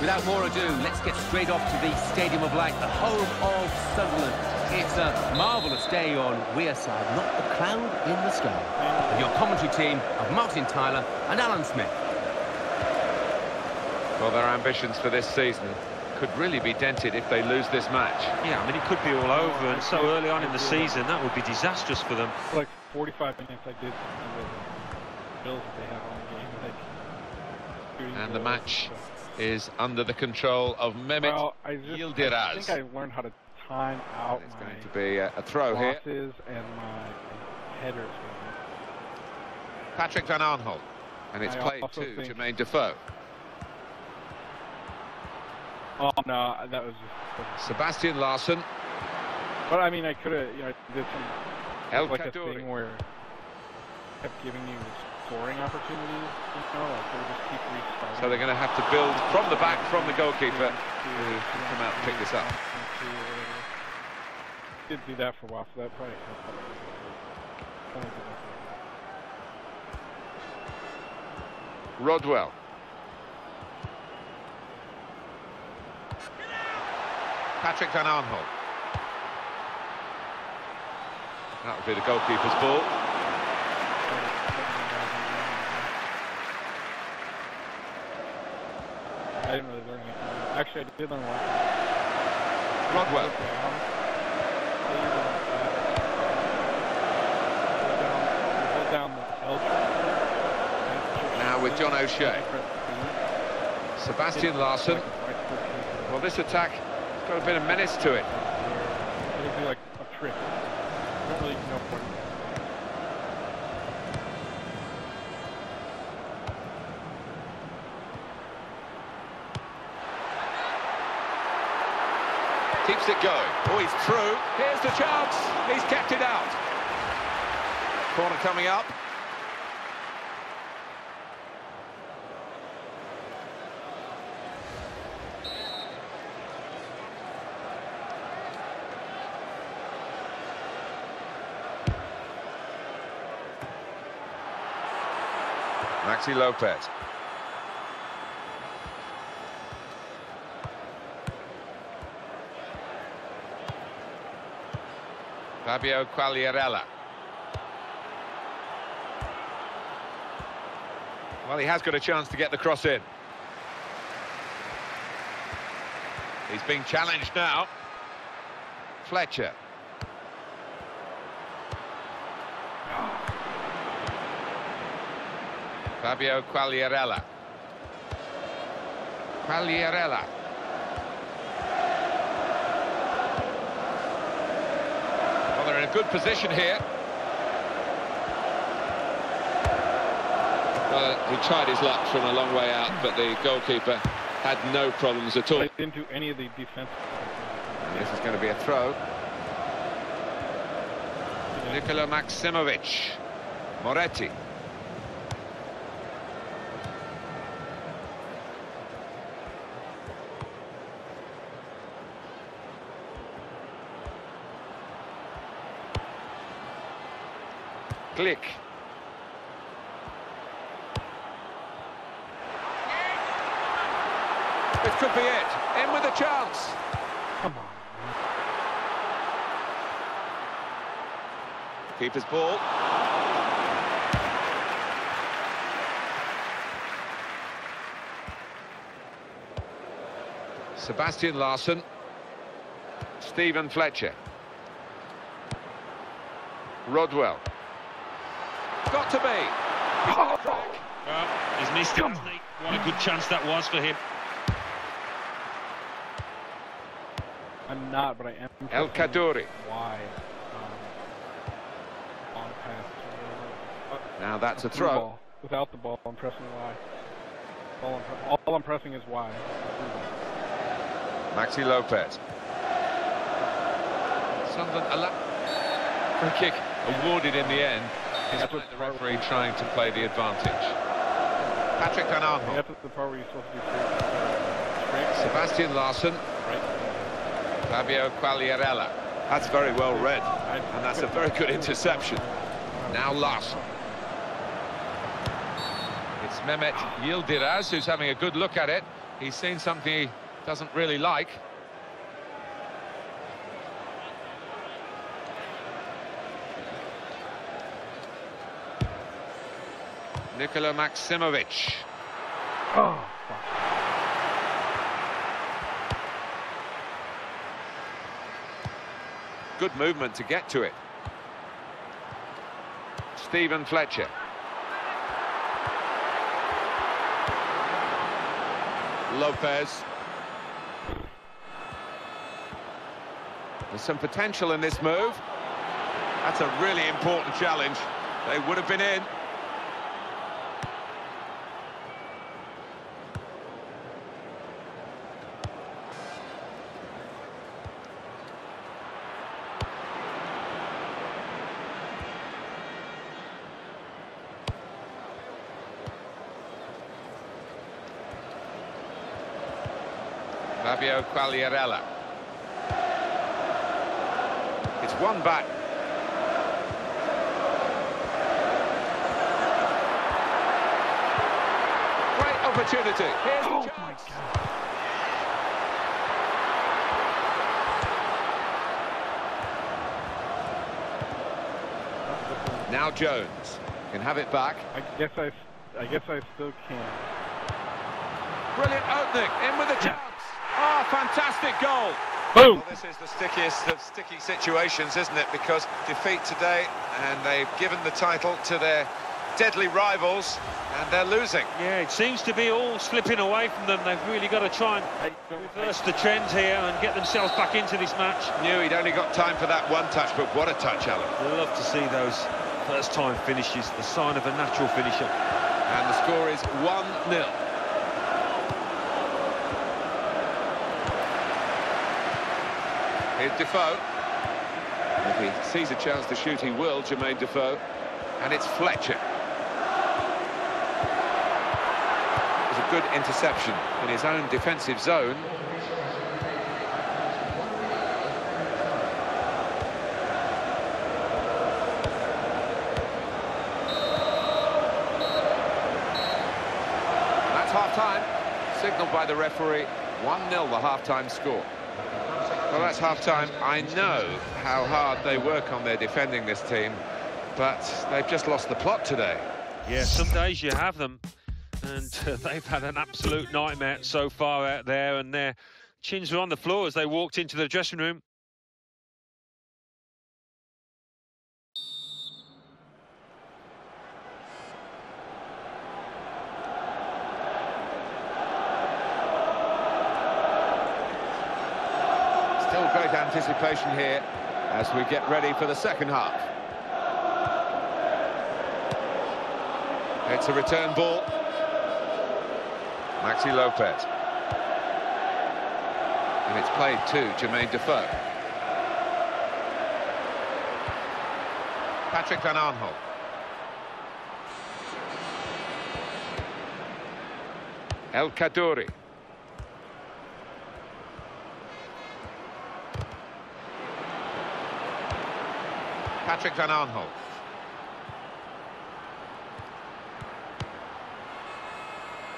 without more ado, let's get straight off to the Stadium of Light, the home of Sunderland. It's a marvellous day on Wearside, not a cloud in the sky. With your commentary team of Martin Tyler and Alan Smith. Well, their ambitions for this season could really be dented if they lose this match. Yeah, I mean, it could be all over, and so early on in the season, that would be disastrous for them. Like 45 minutes, I did the Bills they have on the game. Like, and the match is under the control of Mehmet well, I just. I think I learned how to time out It's my going to be a, a throw here. and my headers. Patrick Van Aanholt. And it's I played to think- Jermaine Defoe. Oh no, that was just. Sebastian Larsson. But I mean, I could have, you know, did some El like a thing where kept giving you scoring opportunities. You know, like they would just keep. So they're going to have to build from the back, from the goalkeeper, who can come out and pick this up. Did do that for a while, so that probably helped. Only did that for a while. Rodwell. Patrick Van Aanholt. That would be the goalkeeper's ball. I didn't really learn anything. Actually, I did learn one thing. Rodwell. Down. So you don't, hold down- you hold down the L key. Now with John O'Shea. Sebastian Larsson. Well, this attack has got a bit of menace to it. It'll be like a trick. You don't really know what. Keeps it going. Oh, he's through. Here's the chance. He's kept it out. Corner coming up. Maxi Lopez. Fabio Quagliarella. Well, he has got a chance to get the cross in. He's being challenged now. Fletcher. Fabio Quagliarella. Quagliarella. They're in a good position here. Well, he tried his luck from a long way out, but the goalkeeper had no problems at all. I didn't do any of the defensive. This is going to be a throw. Nikola Maksimović. Moretti. Click. This could be it. In with a chance. Come on. Keeper's ball. Sebastian Larsson. Stephen Fletcher. Rodwell. Got to be. He's on track. Well, he's missed it, hasn't he? What a good chance that was for him. I'm not, but I am. El pressing Kaddouri. Why? Um, on pass. or whatever. Now that's a throw. ball. Without the ball, I'm pressing Y. All I'm, pre- all I'm pressing is Y. Maxi Lopez. Sunderland allow free kick awarded in the end. Despite the referee trying to play the advantage. Patrick Van Aanholt. That's the part where you're supposed to do straight. straight Sebastian Larsson. right. Fabio Quagliarella. That's very well read. And that's a very good interception. Now Larsson. It's Mehmet Yildiraz who's having a good look at it. He's seen something he doesn't really like. Nikola Maksimović. Oh. Good movement to get to it. Stephen Fletcher. Lopez. There's some potential in this move. That's a really important challenge. They would have been in. Fabio Quagliarella. It's one back. Great opportunity. Here's the Oh, chance. my God. Now Jones can have it back. I guess I, I guess I still can. Brilliant opening, in with a chance. Oh, fantastic goal. Boom! Well, this is the stickiest of sticky situations, isn't it? Because defeat today, and they've given the title to their deadly rivals, and they're losing. Yeah, it seems to be all slipping away from them. They've really got to try and reverse the trend here and get themselves back into this match. Knew he'd only got time for that one touch, but what a touch, Alan. Love to see those first-time finishes, the sign of a natural finisher. And the score is 1-0. Here's Defoe. If he sees a chance to shoot, he will, Jermaine Defoe. And it's Fletcher. It was a good interception in his own defensive zone. That's half-time, signalled by the referee. 1-0 the half-time score. Well, that's half-time. I know how hard they work on their defending this team, but they've just lost the plot today. Yeah, some days you have them, and uh, they've had an absolute nightmare so far out there, and their chins were on the floor as they walked into the dressing room. Still great anticipation here as we get ready for the second half. It's a return ball. Maxi Lopez. And it's played to Jermaine Defoe. Patrick Van Aanholt. El Kaddouri. Patrick Van Aanholt.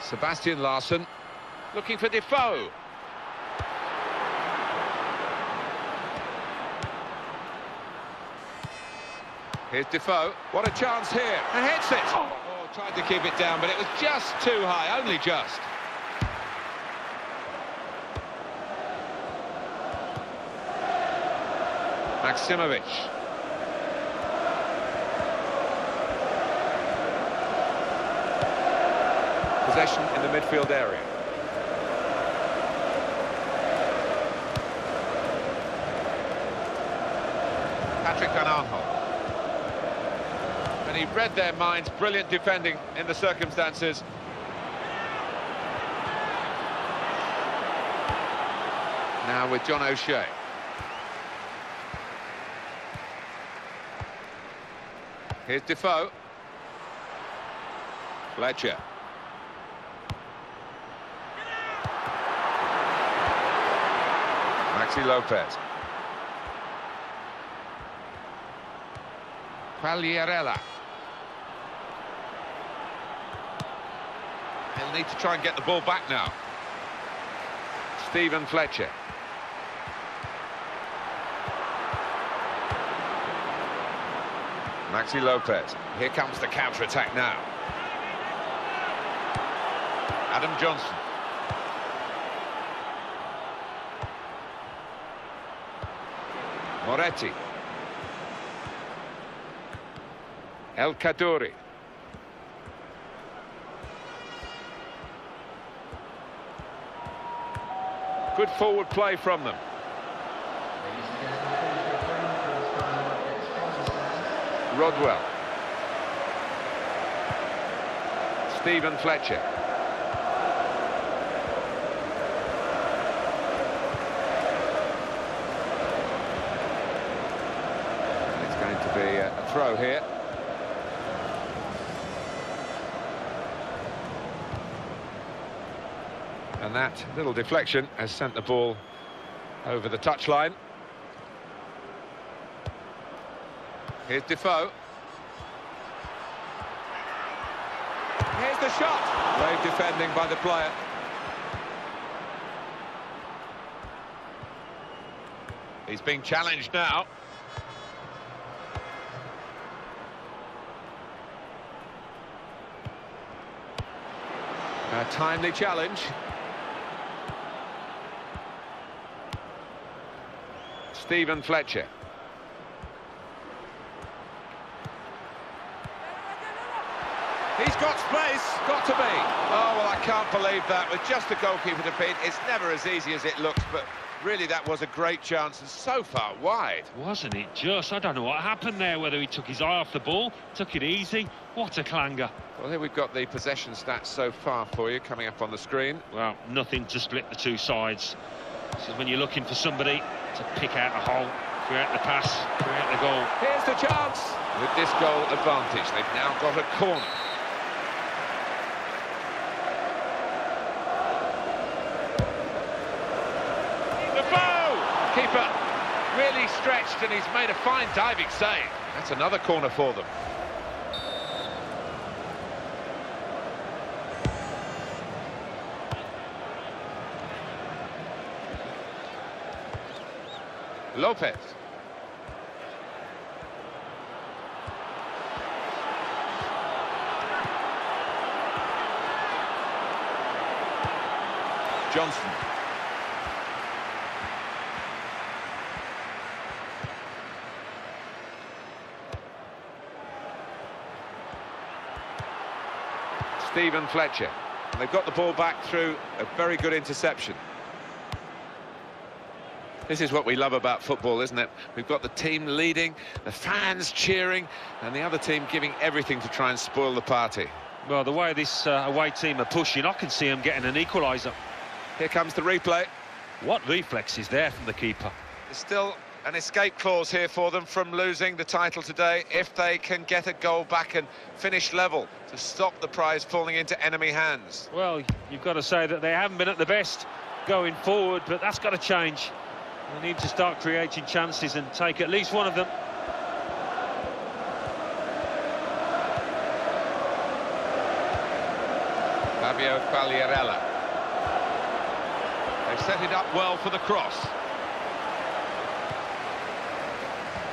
Sebastian Larsson looking for Defoe. Here's Defoe. What a chance here. And hits it. Oh. oh, tried to keep it down, but it was just too high, only just. Maksimović. Possession in the midfield area. Patrick Van Aanholt. And he read their minds, brilliant defending in the circumstances. Now with John O'Shea. Here's Defoe. Fletcher. Maxi Lopez. Quagliarella. He'll need to try and get the ball back now. Stephen Fletcher. Maxi Lopez. Here comes the counter-attack now. Adam Johnson. Moretti. El Kaddouri. Good forward play from them. Rodwell. Stephen Fletcher. It's going to be a, a throw here. And that little deflection has sent the ball over the touchline. Here's Defoe. Here's the shot. Brave defending by the player. He's being challenged now. A timely challenge. Stephen Fletcher. He's got space, got to be. Oh, well, I can't believe that. With just the goalkeeper to beat, it's never as easy as it looks, but really that was a great chance and so far wide. Wasn't it just? I don't know what happened there, whether he took his eye off the ball, took it easy. What a clanger. Well, here we've got the possession stats so far for you coming up on the screen. Well, nothing to split the two sides. This is when you're looking for somebody to pick out a hole, create the pass, create the goal. Here's the chance. With this goal advantage, they've now got a corner. Defoe! Keeper really stretched and he's made a fine diving save. That's another corner for them. Lopez. Johnson. Stephen Fletcher. And they've got the ball back through a very good interception. This is what we love about football, isn't it? We've got the team leading, the fans cheering, and the other team giving everything to try and spoil the party. Well, the way this uh, away team are pushing, I can see them getting an equaliser. Here comes the replay. What reflex is there from the keeper? There's still an escape clause here for them from losing the title today if they can get a goal back and finish level to stop the prize falling into enemy hands. Well, you've got to say that they haven't been at the best going forward, but that's got to change. They need to start creating chances and take at least one of them. Fabio Quagliarella. They've set it up well for the cross.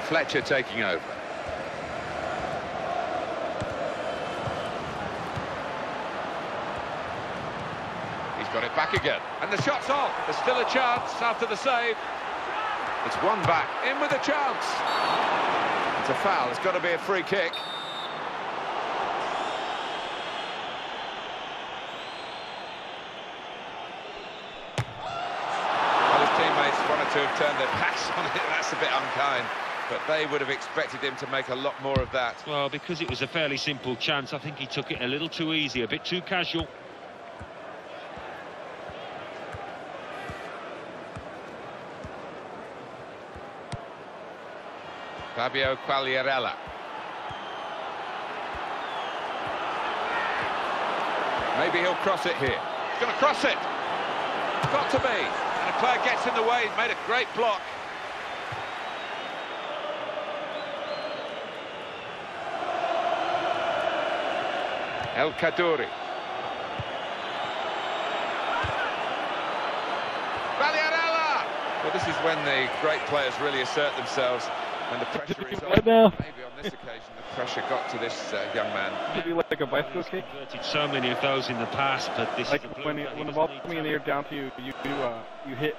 Fletcher taking over. He's got it back again. And the shot's on. There's still a chance after the save. It's one back. In with a chance. It's a foul. It's got to be a free kick. To have turned their backs on it. That's a bit unkind. But they would have expected him to make a lot more of that. Well, because it was a fairly simple chance, I think he took it a little too easy, a bit too casual. Fabio Quagliarella. Maybe he'll cross it here. He's going to cross it. Got to be. And a player gets in the way, he's made a great block. El Kaddouri. Well, this is when the great players really assert themselves when the pressure is on. Now. Maybe on this occasion the pressure got to this uh, young man. Give you like a bicycle kick. Converted so many of those in the past, but this Like is the when he when the doesn't ball's coming in the air down to you, you you uh, you hit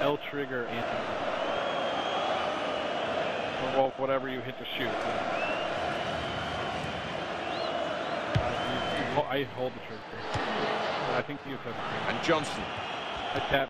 L trigger and well, whatever you hit to shoot. Uh, you- you ho- I hold the trigger. I think you said And Johnson I tap